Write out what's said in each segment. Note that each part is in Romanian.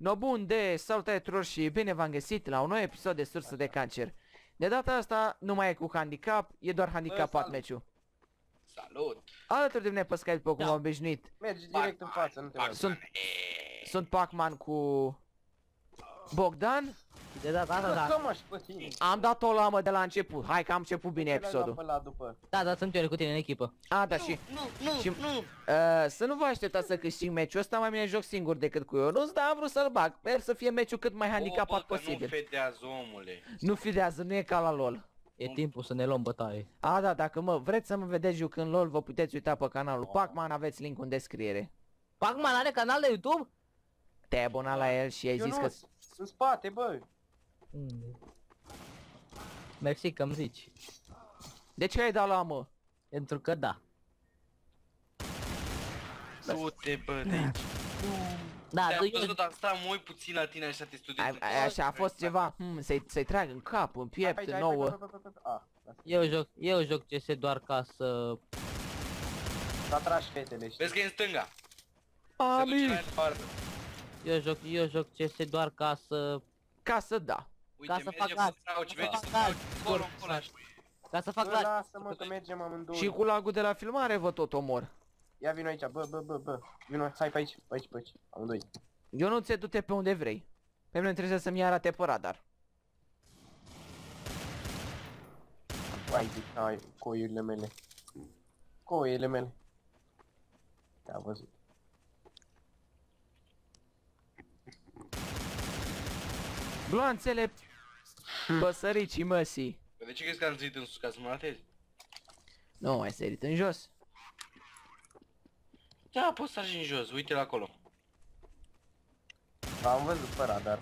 No bun de salutare tuturor și bine v-am găsit la un nou episod de Sursă de Cancer. De data asta nu mai e cu handicap, e doar handicapat salut. meciul. Salut! Alături de mine pe Skype, după cum Da. am obișnuit, Mergi direct în față, nu te mai Sunt- sunt Pacman cu Bogdan. De data asta, da. Că mă și pe tine. Am dat o lamă de la început, hai că am început bine Ce l-ai luat episodul. pe la după. Da, da, sunt eu cu tine în echipă. A, da, și Nu, nu, Și- nu! uh, să nu vă așteptați să câștig meciul ăsta, mai bine joc singur decât cu eu. Nu, dar am vrut să-l bag, sper să fie meciul cât mai handicapat O, bă, că posibil. Nu fedează omule. Nu fidează, nu e ca la LOL. E timpul să ne luăm bătaie. A, da, dacă mă vreți să mă vedeți jucând LOL, vă puteți uita pe canalul Pacman, aveți linkul în descriere. Pacman are canal de YouTube? Te-ai abonat la el și ai Eu zis nu, că... în spate, bă. Unde? Mersi că-mi zici. De ce ai dat la mă? Pentru că da. Du-te, bă, de aici. Da, Te-am tu văzut, dar stai mult puțin la tine așa te studiezi. Ai, ai, așa a fost ceva, hmm, să-i să trag în cap, în piept, Hai pe aici, nouă. hai pe aici, hai pe aici, hai pe aici. Ah, lasă. eu joc, eu joc CS doar ca să... S-a tras fetele, știi? Vezi că e în stânga. Se duce Mami! mai departe. Eu joc, eu joc CS doar ca să... Ca să da. Uite, Ca să merge fac pe strauci, ca să merge fac pe strauci. alt. Încolo, încolo, așa. Ca să fac Bă, la... lasă-mă că mergem amândouă. Și cu lagul de la filmare vă tot omor. Ia vino aici, bă, bă, bă, bă. Vino, hai pe aici, pe aici, pe aici. Amândoi. Eu nu ți du-te pe unde vrei. Pe mine trebuie să-mi arate pe radar. Hai, zic, hai, coiurile mele. Coiile mele. Te-a văzut. Gloanțele păsăricii măsii. Păi De ce crezi că am zis în sus ca să mă ratezi? Nu, mai sărit în jos. Da, poți să ajungi în jos, uite la acolo. Am văzut pe radar.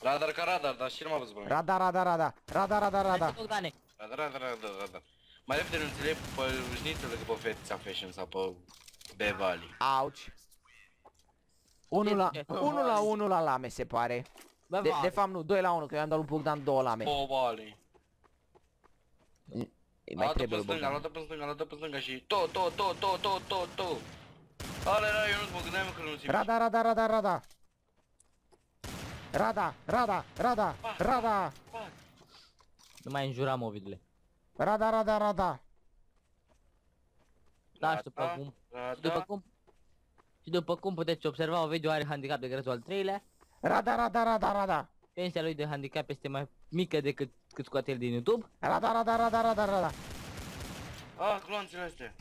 Radar ca radar, dar și el m-a văzut pe mine. Radar, radar, radar. Radar, radar, radar. Bogdane, Radar, radar, radar, radar. Mai repede nu înțeleg pe jniță decât pe fetița fashion sau pe Bevali. Auci. 1 la, Ce? 1 la 1 la lame se pare. Bă, De, va. de fapt nu, 2 la 1, că eu am dat lui Bogdan 2 lame. Bovali. Îi A mai luat-o pe trebuie lui stânga, a Bogdan. luat-o pe stânga, a luat-o pe stânga și to, to, to, to, to, to, to. Ale, ale, eu nu mă gândeam că nu simți. Radar, radar, radar, radar. Rada, rada, rada, rada. Nu mai înjura movidule. Rada, rada, rada. Da, și după cum... Și după Rada, cum... Și după cum puteți observa, Ovidiu are handicap de gradul al treilea. Rada, rada, rada, rada. Pensia lui de handicap este mai mică decât cât scoate el din YouTube. Rada, rada, rada, rada, rada. Ah, gloanțele astea.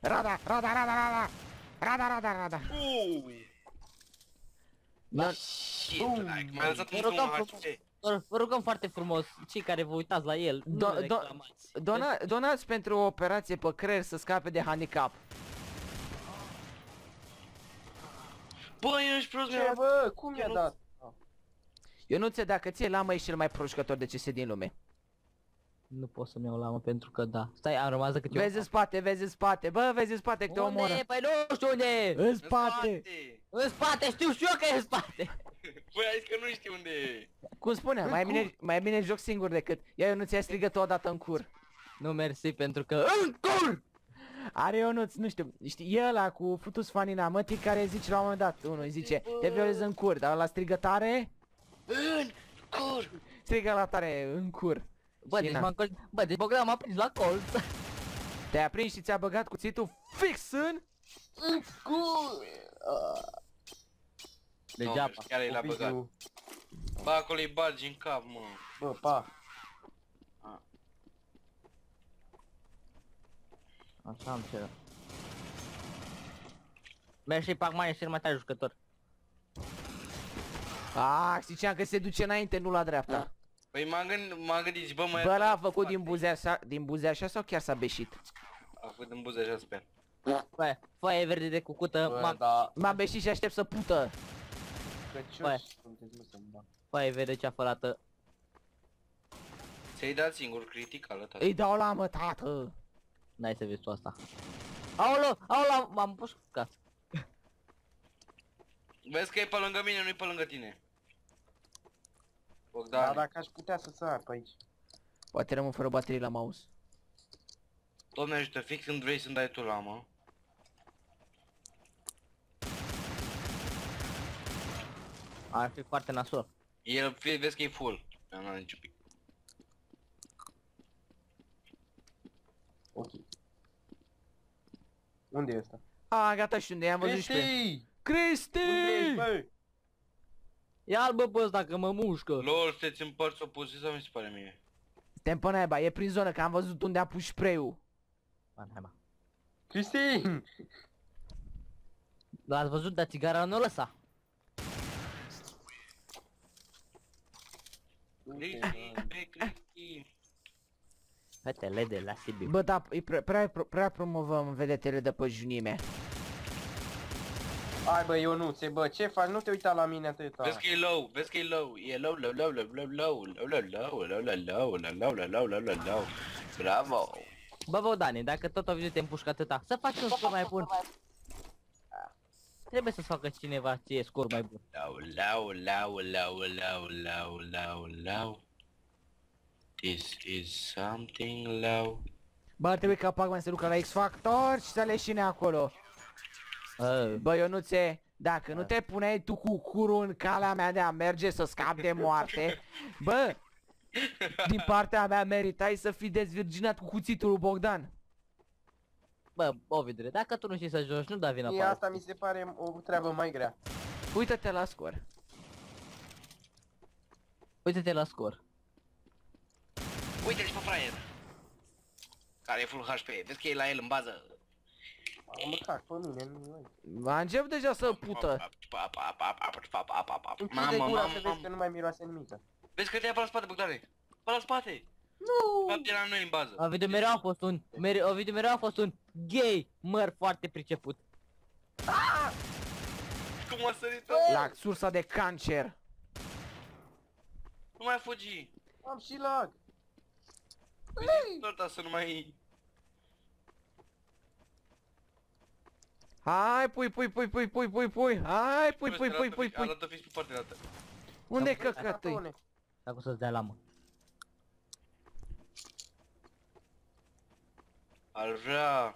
Rada, rada, rada, rada. Rada, rada, rada. Uuu. Da. Shit, like, m-a lăsat Vă un rugăm un frumos. HC. Vă vă rugăm foarte frumos, cei care vă uitați la el, nu Do- do- reclamați. Dona, donați pentru o operație pe creier să scape de handicap. Bă, ești prost, Ce, mi-a bă, cum Eu i-a nu- dat? Eu nu ți dacă ție lama e cel mai pro jucător de CS din lume. Nu pot să-mi iau lamă pentru că da. Stai, am rămas decât eu. Vezi în spate, vezi în spate. Bă, vezi în spate că te omoră. Unde? Păi nu știu unde e. În spate. În spate, știu și eu că e în spate. Băi, ai zis că nu știu unde e. Cum spuneam, mai bine, mai bine joc singur decât. Ia eu nu ți-ai strigat odată în cur. Nu mersi pentru că în cur! Are Ionuț, nu știu, știi, e ăla cu futus fanina mătii care zice la un moment dat, unul îi zice, te violez în cur, dar la strigă tare, În cur. strigă la tare în cur. Bă, Și deci na. m-am col... Bă, deci Bogdan m-a prins la colț. Te-ai aprins și ți-a băgat cuțitul fix în... În cur! Degeaba. Nu, chiar e la băgat. Ovidiu. Bă, acolo îi bagi în cap, mă. Bă, pa. Așa am cerut. Mersi, Pacman e cel mai tare jucător. Ah, ziceam că se duce înainte, nu la dreapta. Păi m-am gândit, m-am gândit, bă, mă... Bă, l-a făcut din buzea așa, din buzea așa sau chiar s-a beșit? A făcut în buze așa, sper. Bă, foaie verde de cucută, Bă, m-a... da, M-a beșit și aștept să pută. Bă. căcioși sunteți, mă, să-mi bag. Foaie verde cea fălată. Ți-ai dat singur critical ăsta. Îi dau la mă, tată. N-ai să vezi tu asta. Aolo, aolo, m-am pus cu casă. Vezi că e pe lângă mine, nu-i pe lângă tine. Da, Bogdan, dacă aș putea să sar pe aici. Poate rămân fără baterii la mouse. Doamne ajută, fix când vrei să-mi dai tu la mă. Ar fi foarte nasol. El, fie- vezi că e full. Nu, nu, nici un pic. Ok. Unde e ăsta? A, gata și unde i-am văzut și pe... Cristi! Unde ești, Cristi! bă? Ia-l bă pe ăsta că mă mușcă. LOL, sunteți în părți opuse sau mi se pare mie? Suntem pe naiba, e prin zonă, că am văzut unde a pus spray-ul. Bă, hai, bă. Cristi! Dar ați văzut, dar țigara nu lăsa. Cristi, pe Cristi. Fetele de la Sibiu. Bă, da, e pre- prea, prea promovăm vedetele de pe junime. Hai bă, eu nu, se bă, ce faci? Nu te uita la mine atâta. Vezi că e low, vezi că e low, e low, low, low, low, low, low, low, low, low, low, low, low, low, low, low, low, low, low, low. Bravo! Bă, Bogdane, dacă tot au venit te împușcă atâta, să faci un scor mai bun. Trebuie să facă cineva ție scor mai bun. Low, low, low, low, low, low, low, low. This is something low. Bă, ar trebui ca Pacman să ducă la X-Factor și să leșine acolo. Uh, Bă, Ionuțe, dacă nu te puneai tu cu curul în calea mea de a merge să scapi de moarte, bă, din partea mea meritai să fii dezvirginat cu cuțitul lui Bogdan. bă, Ovidre, dacă tu nu știi să joci, nu da vina pe Mie asta alții. mi se pare o treabă mai grea. Uită-te la scor. Uite-te la scor. Uite-l pe fraier. Care e full HP, vezi că e la el în bază. Mă cac pe mine, nu M-a încep deja să pută. Închide Mamă, gura mamă, să vezi că mamă. nu mai miroase nimic. Vezi că te ia pe la spate, Bogdane. Pe la spate. Nu. Fapt, era noi în bază. Ovidiu mereu a fost un, mereu, Ovidiu mereu a fost un gay măr foarte priceput. Cum a sărit La sursa de cancer. Nu mai fugi. Am și lag. Vezi torta să nu mai... Hai, pui, pui, pui, pui, pui, pui, pui. Hai, pui, pui, pui, pui, pui. Arată fiți pe partea altă. Unde Da, căcătăi? Acolo. Dacă o să-ți dea lamă. Ar vrea...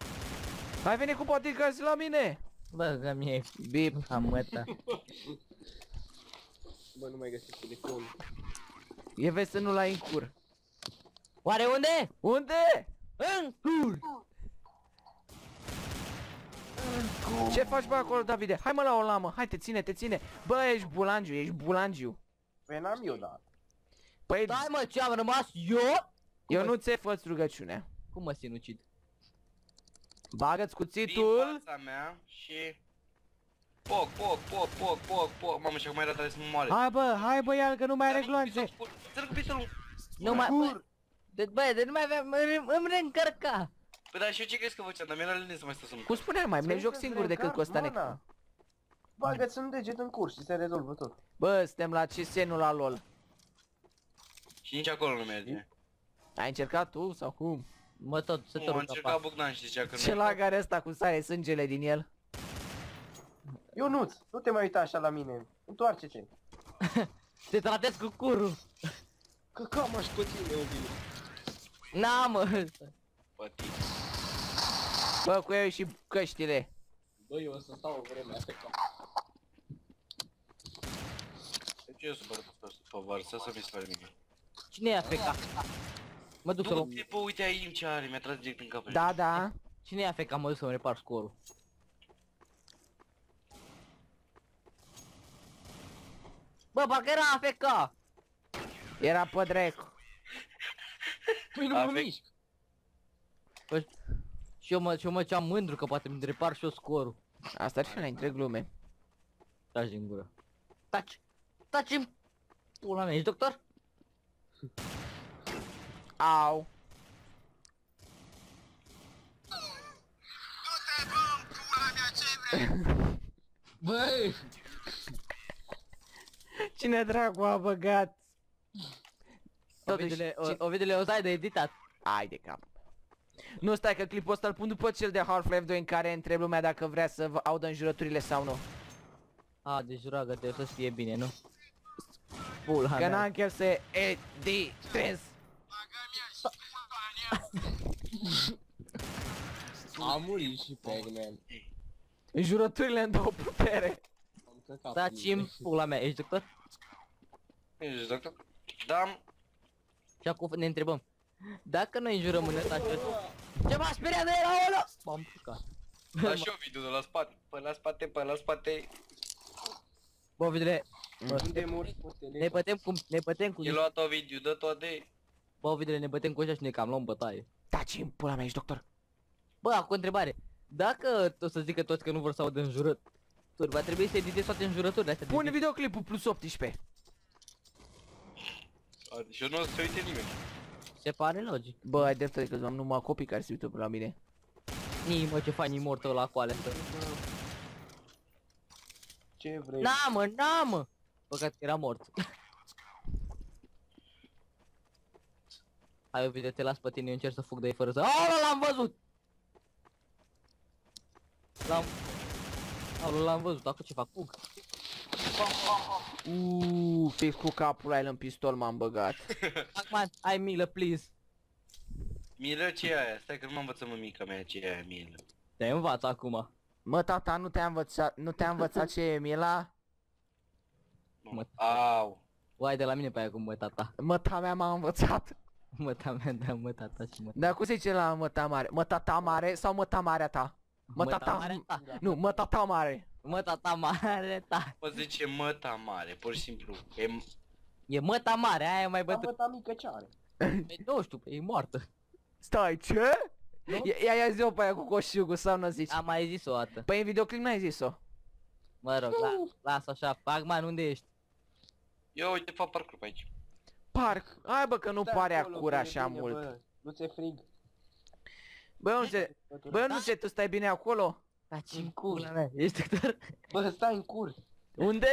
Hai veni cu bodyguards la mine. Bă, că mi-e Bip. amătă. Bă, nu mai găsesc telefonul. E vezi să nu-l ai în cur. Oare unde? Unde? În cur! Ce faci bă acolo, Davide? Hai mă la o lamă, hai te ține, te ține. Bă, ești bulangiu, ești bulangiu. Păi n-am eu, da. Păi, Stai mă, ce am rămas eu? eu nu ți fă rugăciune. Cum mă sinucid? Bagă-ți Din cuțitul. fața mea și... Poc, poc, poc, poc, poc, poc. Mamă, și acum era tare să mă moare. Hai bă, hai bă, iar că nu mai are gloanțe. Țără cu pistolul. Nu mai... Bă, de, bă, de nu mai aveam... Îmi, îmi reîncărca. Păi dar și eu ce crezi că făceam? Dar mi-era lene să mai stau să mă... Cum spuneam mai, ne joc singur decât cu ăsta nec. Bagă-ți un deget în curs și se rezolvă tot. Bă, suntem la CSN, nu la LOL. Și nici acolo nu merge. Ai încercat tu sau cum? Mă tot, să te Nu, a rog încercat apa. Bogdan și zicea că Ce nu. lag are ăsta cu sare sângele din el? Ionuț, nu te mai uita așa la mine. Întoarce-te. Te tratez cu curul. Că cam aș pe tine, Ovidiu. Na, mă. Pătit. Bă, cu eu și căștile. Bă, eu o să stau o vreme asta ca. De ce eu supărat pe pe varsă să mi se pare mie? Cine e AFK? Mă duc să Nu, mă... te bă, uite aici ce are, mi-a tras direct în cap. Da, da. Cine e AFK? Mă duc să-mi repar scorul. Bă, parcă era AFK! Era pe drecu. Păi nu mă mă AFK. mișc. Bă, și eu mă, și eu mă ceam mândru că poate mi repar și eu scorul. Asta ar fi una dintre glume. Taci din gură. Taci! Taci în pula mea, ești doctor? Au. Băi! Cine dracu a băgat? Totuși, Ovidele, ci- o, Ovidele, o să ai de editat. Ai de cap. Nu stai că clipul ăsta îl pun după cel de Half-Life 2 în care întreb lumea dacă vrea să vă audă înjurăturile sau nu. A, deci roagă-te, o să fie bine, nu? Pula Că mea. n-am chef să editez. A murit și Pac-Man. Înjurăturile îmi dau putere. Am căcat. Taci-mi pula mea, ești doctor? Ești doctor? Da, Și acum ne întrebăm. Dacă noi înjurăm în ăsta Ce m-a speriat de era ăla? M-am pucat. da și eu video de la spate. Până la spate, până la spate. Bă, videle, Unde mori cu ne telefon? bătem cu, ne bătem cu, E luat o video de toate. bă, videle, ne bătem cu ăștia și ne cam luăm bătaie. Taci în pula mea, ești doctor. Bă, acum o întrebare. Dacă o să zică toți că nu vor să audă înjurături, va trebui să editezi toate înjurăturile astea. Pune de- videoclipul plus 18. Și eu nu o să se uite nimeni. Se pare logic. Bă, ai dreptate că am numai copii care se uită pe la mine. Nii, mă, ce fain e mortul ăla cu alea astea. Ce vrei? Na, mă, na, mă! Păcat că era mort. Hai, eu video, te las pe tine, eu încerc să fug de ei fără să... Aolea, l-am văzut! L-am... Aolea, l-am văzut, acum ce fac? Fug. Uuu, fix cu capul ăla în pistol m-am băgat. Acum, ai milă, please. Milă, ce e aia? Stai că nu mă învățăm mica mea ce e aia, milă. Te învață acum. Mă, tata, nu te-a învățat, nu te-a învățat ce e Mila? Nu. Mă- Au. Uai de la mine pe aia cu mă tata. Măta mea m-a învățat. Mă ta mea, da, mă tata și mă Dar cum se zice la măta mare? Mătata mare sau măta marea ta? Mătata... mare ta. Nu, mătata mare. Mă tata mare ta. Mă zice măta mare, pur și simplu. E m- E măta mare, aia e mai Bă, bătrân. ta mică ce are? Păi, Nu știu, e moartă. Stai, ce? Ia, ia zi-o pe aia cu coșiugul sau nu zici? Am mai zis o dată. Păi în videoclip n-ai zis-o. Mă rog, la, lasă așa. Pacman, unde ești? Eu uite fac parcur pe aici. Parc. Hai bă că nu Stai pare acolo, acura că e așa bine, mult. bă. Nu ți-e frig. Bă, eu nu știu, bă, eu nu știu, tu stai bine acolo? Taci în pula mea. Ești doctor? Bă, stai în cur. Unde?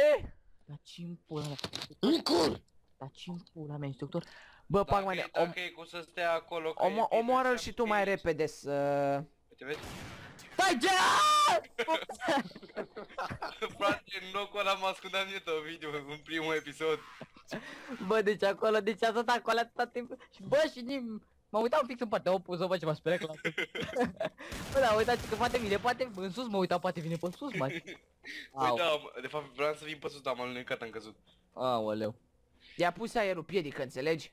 Taci în pula mea. În cur! Taci în pula mea, ești doctor? Bă, Dacă, Pacman, e, om, dacă e cum să stea acolo, că omo, e bine, omoară-l înseamnă și tu că mai ești. repede să... Uite, vezi? Stai ce? Frate, în locul ăla mă ascundeam eu pe video în primul episod. Bă, deci acolo, deci a stat acolo atâta timp. Și bă, și nim... M-am uitat un pic în partea opusă, bă, ce m-a speriat că l-am Bă, da, uitați că poate vine, poate în sus, mă uitam, poate vine pe sus, mai. Păi Au, da, mă, de fapt vreau să vin pe sus, dar m-am alunecat, am căzut. aoleu. I-a pus aerul piedică, înțelegi?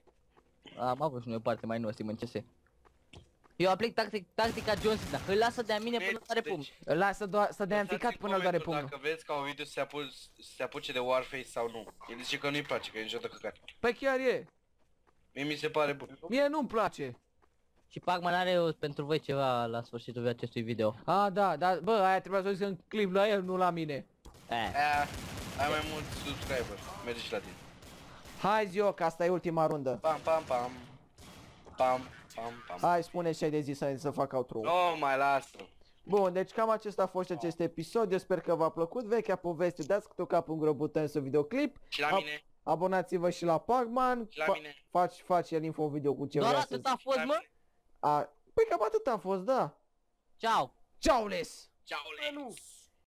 Am avut și noi o parte mai nostimă în CS. Eu aplic tactic, tactica John Cena, îl lasă de-a mine până Vezi, are deci, punct. Îl lasă doar să dea lăsați înficat în până îl doare comentul pumnul. Dacă vreți ca un video să se, apu să se apuce de Warface sau nu. El zice că nu-i place, că e în joc de căcat. Păi chiar e. Mie mi se pare bun. Mie nu-mi place. Și Pacman are o- pentru voi ceva la sfârșitul acestui video. A, da, da, bă, aia trebuia să o zic în clip la el, nu la mine. Eh, Aia, ai mai mulți subscriber. Merge și la tine. Hai zi eu, că asta e ultima rundă. Pam, pam, pam. Pam, pam, pam. Hai, spune ce ai de zis să, să fac outro Nu, mai lasă. Bun, deci cam acesta a fost acest episod, eu sper că v-a plăcut vechea poveste, dați câte o cap în grobutân să videoclip, Și la Ap- mine, abonați-vă și la Pacman, și la mine. faci, faci el info video cu ce doar vrea atât să a fost, La mă? mine. a... Păi cam atât a fost, da. Ciao! Ciao, Les! Ciao, Bă, nu.